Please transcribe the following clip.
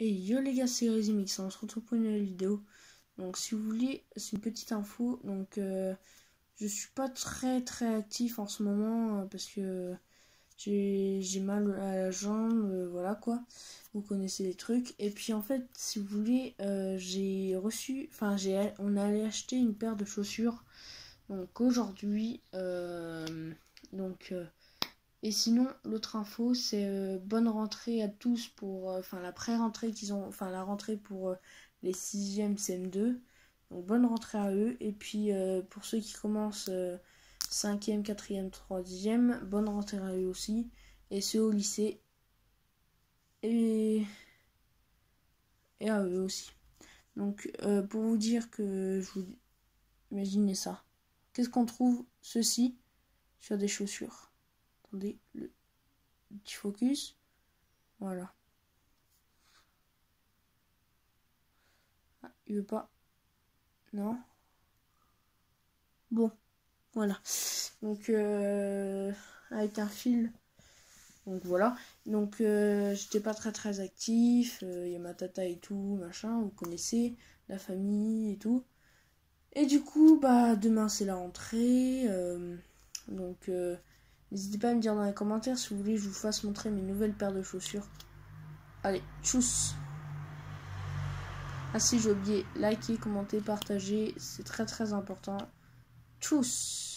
Et yo les gars, c'est Rezimix, on se retrouve pour une nouvelle vidéo. Donc si vous voulez, c'est une petite info. Donc euh, je suis pas très très actif en ce moment euh, parce que j'ai mal à la jambe, euh, voilà quoi. Vous connaissez les trucs. Et puis en fait, si vous voulez, j'ai reçu, enfin j'ai, on allait acheter une paire de chaussures. Donc aujourd'hui, donc et sinon, l'autre info, c'est euh, bonne rentrée à tous pour, euh, enfin la pré-rentrée qu'ils ont, enfin la rentrée pour euh, les 6e CM2. Donc bonne rentrée à eux. Et puis pour ceux qui commencent 5e, 4e, 3e, bonne rentrée à eux aussi. Et ceux au lycée. Et, et à eux aussi. Donc pour vous dire que je vous imaginez ça. Qu'est-ce qu'on trouve? Ceci sur des chaussures Le petit focus. Voilà. Ah, il veut pas. Non. Bon, voilà. Donc, euh, avec un fil. Donc voilà. Donc, euh, j'étais pas très très actif. Euh, il y a ma tata et tout, machin. Vous connaissez la famille et tout. Et du coup, bah, demain c'est la rentrée. donc, N'hésitez pas à me dire dans les commentaires si vous voulez que je vous fasse montrer mes nouvelles paires de chaussures. Allez, tchuss Ah si, j'ai oublié, liker, commenter, partager, c'est très très important. Tchuss